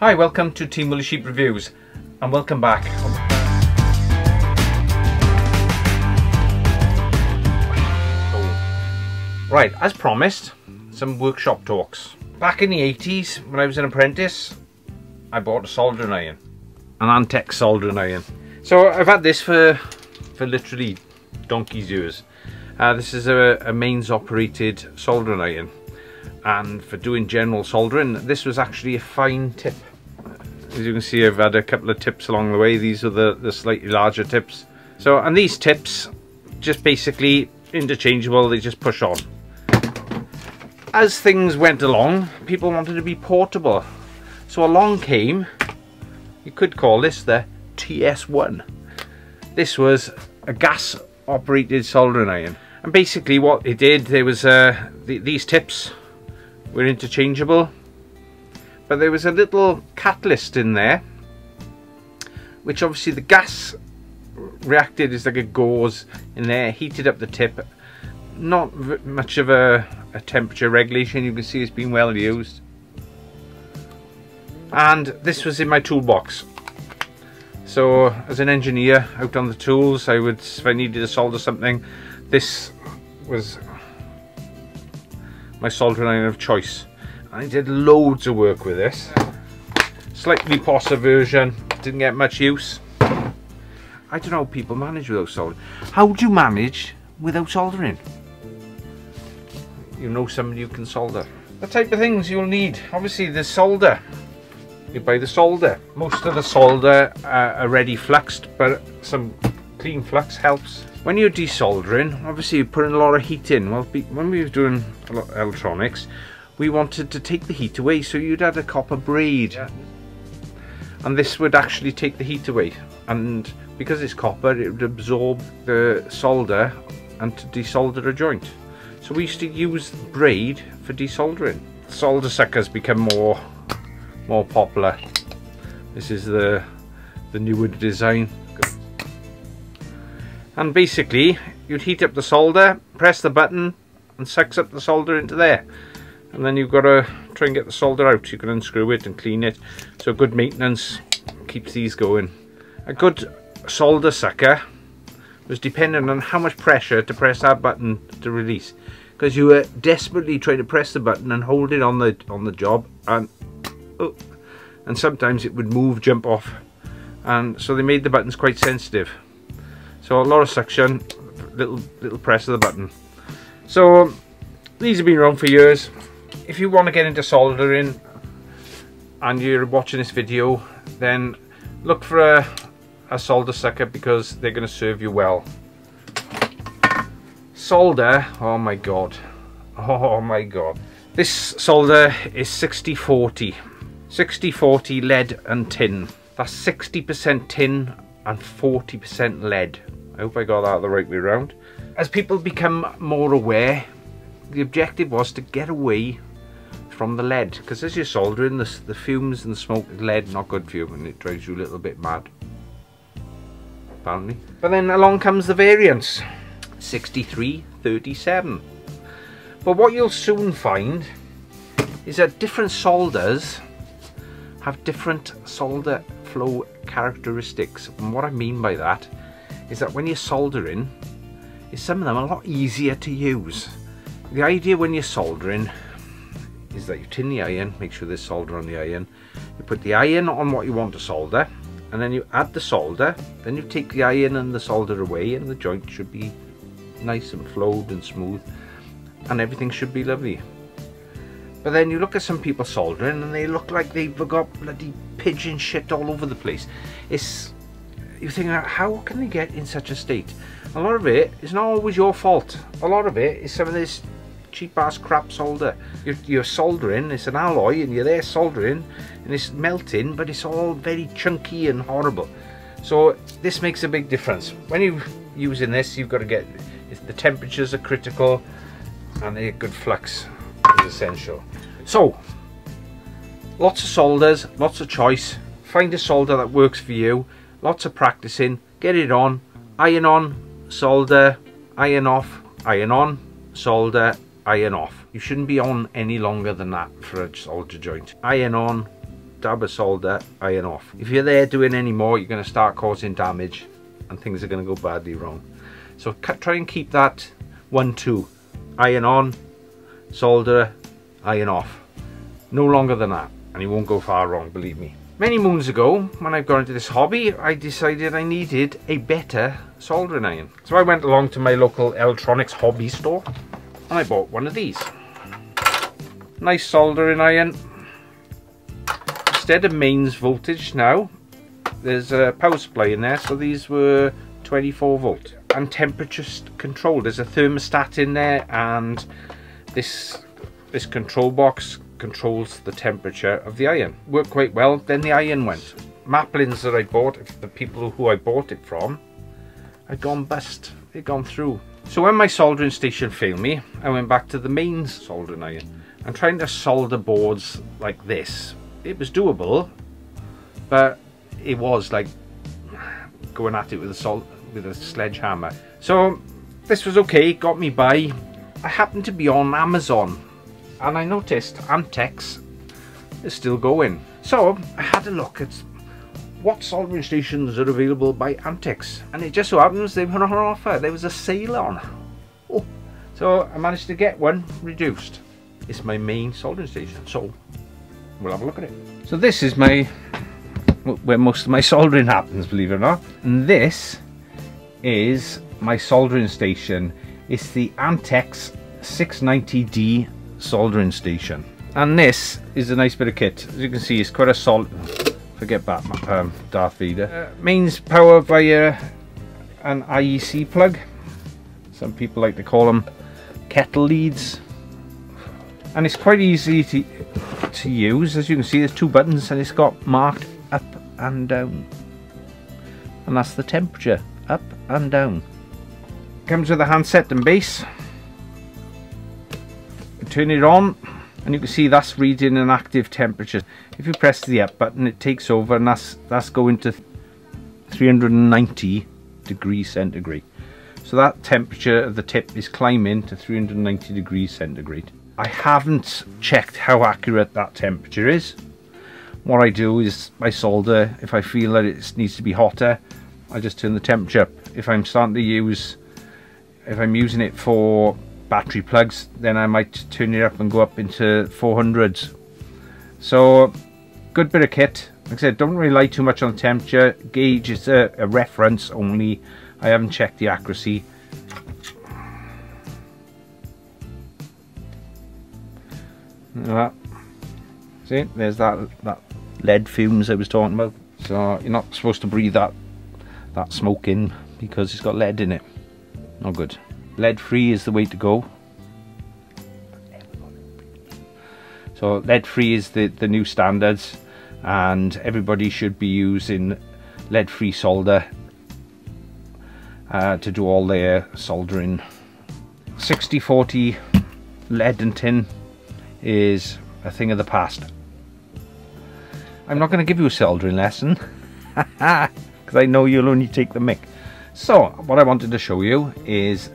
Hi, welcome to Team Wooly Sheep Reviews and welcome back. Right, as promised, some workshop talks. Back in the 80s, when I was an apprentice, I bought a soldering iron. An Antex soldering iron. So I've had this for, for literally donkey's years. Uh, this is a, a mains operated soldering iron. And for doing general soldering, this was actually a fine tip. As you can see, I've had a couple of tips along the way. These are the, the slightly larger tips. So, and these tips, just basically interchangeable, they just push on as things went along, people wanted to be portable. So along came, you could call this the TS1. This was a gas operated soldering iron. And basically what it did, there was uh, the, these tips were interchangeable, but there was a little catalyst in there, which obviously the gas reacted as like a gauze in there, heated up the tip. Not much of a a temperature regulation. You can see it's been well used. And this was in my toolbox. So as an engineer out on the tools I would if I needed to solder something this was my soldering iron of choice I did loads of work with this slightly posser version didn't get much use I don't know how people manage without soldering how do you manage without soldering you know somebody who can solder. The type of things you'll need, obviously the solder. You buy the solder. Most of the solder are ready fluxed, but some clean flux helps. When you're desoldering, obviously you're putting a lot of heat in. Well, when we were doing electronics, we wanted to take the heat away, so you'd add a copper braid. Yeah. And this would actually take the heat away. And because it's copper, it would absorb the solder and to desolder a joint. So we used to use braid for desoldering. Solder suckers become more more popular. This is the the newer design. And basically, you'd heat up the solder, press the button, and sucks up the solder into there. And then you've got to try and get the solder out. You can unscrew it and clean it. So good maintenance keeps these going. A good solder sucker was dependent on how much pressure to press that button to release because you were desperately trying to press the button and hold it on the on the job and oh, and sometimes it would move jump off and so they made the buttons quite sensitive so a lot of suction little little press of the button. So these have been around for years. If you want to get into soldering and you're watching this video then look for a, a solder sucker because they're going to serve you well. Solder oh my god. Oh my god. This solder is 60 40 60 40 lead and tin. That's 60 percent tin and 40 percent lead i hope i got that the right way around as people become more aware the objective was to get away from the lead. Because as you're soldering the, the fumes and the smoke lead not good for you and it drives you a little bit mad. Apparently. But then along comes the variants. 6337. But what you'll soon find is that different solders have different solder flow characteristics. And what I mean by that is that when you're soldering, is some of them a lot easier to use. The idea when you're soldering is that you tin the iron, make sure there's solder on the iron, you put the iron on what you want to solder, and then you add the solder, then you take the iron and the solder away and the joint should be nice and flowed and smooth and everything should be lovely. But then you look at some people soldering and they look like they've got bloody pigeon shit all over the place. It's you think how can they get in such a state? A lot of it is not always your fault. A lot of it is some of this cheap ass crap solder. You're, you're soldering, it's an alloy and you're there soldering and it's melting but it's all very chunky and horrible. So this makes a big difference. When you're using this you've got to get the temperatures are critical and a good flux is essential. So, lots of solders, lots of choice. Find a solder that works for you. Lots of practicing. Get it on. Iron on, solder, iron off, iron on, solder, iron off. You shouldn't be on any longer than that for a solder joint. Iron on, dab of solder, iron off. If you're there doing any more, you're going to start causing damage and things are going to go badly wrong. So try and keep that 1-2. Iron on, solder, iron off. No longer than that and you won't go far wrong, believe me. Many moons ago, when I got into this hobby, I decided I needed a better soldering iron. So I went along to my local electronics hobby store and I bought one of these. Nice soldering iron. Instead of mains voltage now, there's a power supply in there, so these were 24 volt and temperature controlled. There's a thermostat in there and this this control box controls the temperature of the iron. Worked quite well, then the iron went. Maplins that I bought, the people who I bought it from, had gone bust. They'd gone through. So when my soldering station failed me, I went back to the mains soldering iron. and trying to solder boards like this. It was doable, but it was like going at it with a salt with a sledgehammer. So this was okay, got me by. I happened to be on Amazon and I noticed Antex is still going. So I had a look at what soldering stations are available by Antex and it just so happens they were on offer. There was a sale on. Oh. So I managed to get one reduced. It's my main soldering station so we'll have a look at it. So this is my where most of my soldering happens believe it or not and this is my soldering station. It's the Antex 690D soldering station. And this is a nice bit of kit. As you can see, it's quite a solid. Forget Batman, um, Darth Vader. Uh, mains power via an IEC plug. Some people like to call them kettle leads. And it's quite easy to, to use. As you can see, there's two buttons and it's got marked up and down. And that's the temperature, up and down. Comes with a handset and base turn it on and you can see that's reading an active temperature. If you press the up button it takes over and that's that's going to 390 degrees centigrade. So that temperature of the tip is climbing to 390 degrees centigrade. I haven't checked how accurate that temperature is. What I do is I solder if I feel that it needs to be hotter I just turn the temperature up. If I'm starting to use if I'm using it for battery plugs then I might turn it up and go up into 400s so good bit of kit. Like I said don't rely too much on the temperature. Gauge is a, a reference only. I haven't checked the accuracy. That see there's that that lead fumes I was talking about. So you're not supposed to breathe that that smoke in because it's got lead in it. Not good lead free is the way to go. So lead free is the the new standards and everybody should be using lead free solder uh, to do all their soldering. 6040 lead and tin is a thing of the past. I'm not going to give you a soldering lesson because I know you'll only take the mic. So what I wanted to show you is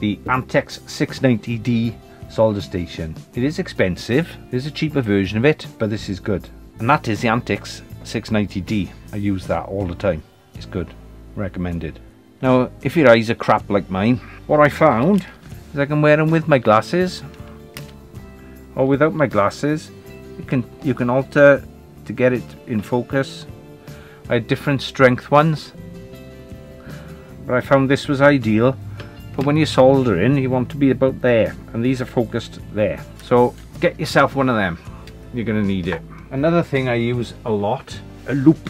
the Antex 690D solder station. It is expensive, there's a cheaper version of it, but this is good. And that is the Antex 690D. I use that all the time. It's good, recommended. Now, if your eyes are crap like mine, what I found is I can wear them with my glasses or without my glasses. You can you can alter to get it in focus. I had different strength ones, but I found this was ideal but when you're soldering you want to be about there and these are focused there. So get yourself one of them. You're going to need it. Another thing I use a lot a loupe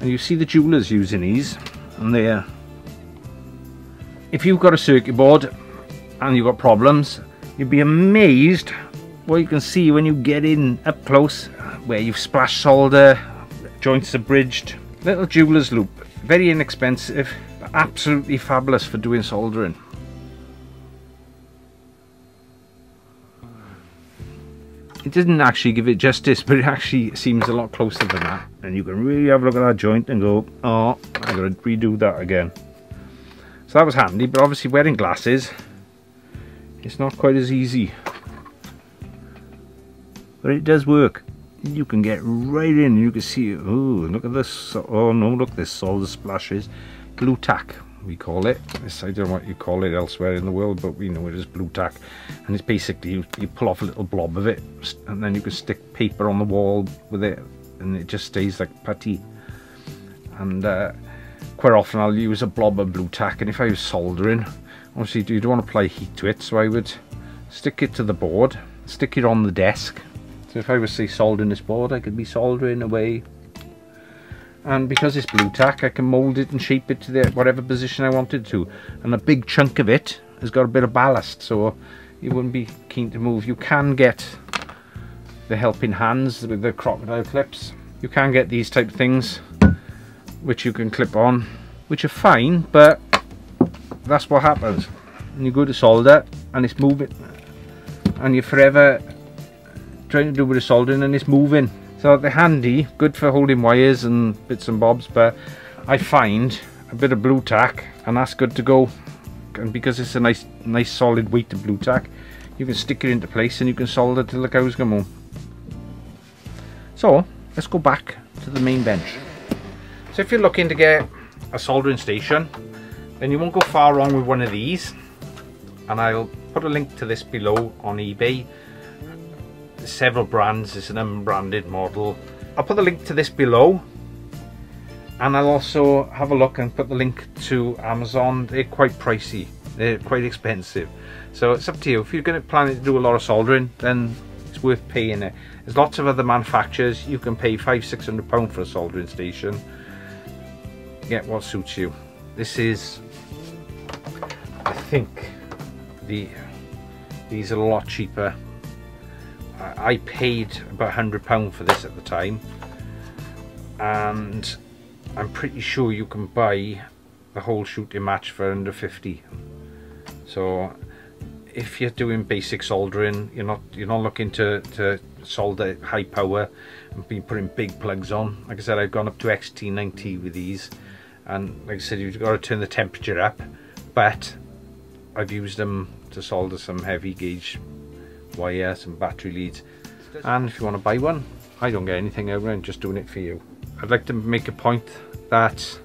and you see the jewelers using these and they're if you've got a circuit board and you've got problems you'd be amazed what you can see when you get in up close where you've splashed solder joints are bridged. Little jeweler's loupe. Very inexpensive but absolutely fabulous for doing soldering it didn't actually give it justice but it actually seems a lot closer than that. And you can really have a look at that joint and go oh I gotta redo that again. So that was handy but obviously wearing glasses it's not quite as easy. But it does work. You can get right in you can see oh look at this oh no look this all the splashes. Glue tack we call it. This I don't know what you call it elsewhere in the world but we know it as blue tack. And it's basically you, you pull off a little blob of it and then you can stick paper on the wall with it and it just stays like putty. And uh, quite often I'll use a blob of blue tack and if I was soldering obviously you don't want to apply heat to it so I would stick it to the board stick it on the desk. So if I was say soldering this board I could be soldering away and because it's blue tack I can mold it and shape it to the, whatever position I wanted to. And a big chunk of it has got a bit of ballast so you wouldn't be keen to move. You can get the helping hands with the crocodile clips. You can get these type of things which you can clip on which are fine but that's what happens. And you go to solder and it's moving and you're forever trying to do with the soldering and it's moving so they're handy, good for holding wires and bits and bobs, but I find a bit of blue tack and that's good to go. And because it's a nice nice solid weight of blue tack, you can stick it into place and you can solder till the cows come home. So let's go back to the main bench. So if you're looking to get a soldering station, then you won't go far wrong with one of these. And I'll put a link to this below on eBay several brands. It's an unbranded model. I'll put the link to this below. And I'll also have a look and put the link to Amazon. They're quite pricey. They're quite expensive. So it's up to you. If you're going to plan to do a lot of soldering, then it's worth paying it. There's lots of other manufacturers. You can pay five, six hundred pound for a soldering station. Get what suits you. This is, I think, the these are a lot cheaper I paid about £100 for this at the time and I'm pretty sure you can buy the whole shooting match for under 50 so if you're doing basic soldering you're not you're not looking to, to solder high power and be putting big plugs on. Like I said I've gone up to XT90 with these and like I said you've got to turn the temperature up but I've used them to solder some heavy gauge wire, some battery leads. And if you want to buy one, I don't get anything it, I'm just doing it for you. I'd like to make a point that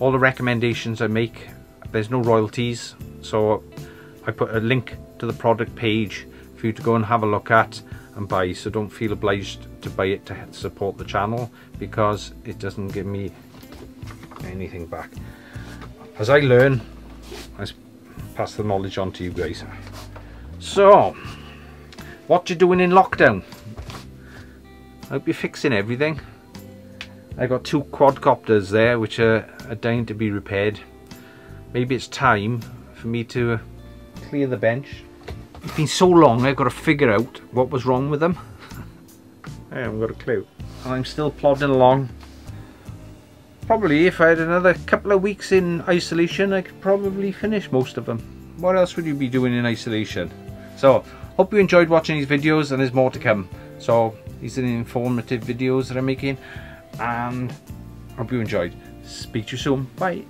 all the recommendations I make, there's no royalties. So I put a link to the product page for you to go and have a look at and buy. So don't feel obliged to buy it to support the channel because it doesn't give me anything back. As I learn, I pass the knowledge on to you guys. So, what you doing in lockdown? I hope you're fixing everything. I got two quadcopters there which are, are dying to be repaired. Maybe it's time for me to uh, clear the bench. It's been so long I've got to figure out what was wrong with them. I haven't got a clue. And I'm still plodding along. Probably if I had another couple of weeks in isolation I could probably finish most of them. What else would you be doing in isolation? So Hope you enjoyed watching these videos and there's more to come. So these are the informative videos that I'm making and hope you enjoyed. Speak to you soon. Bye.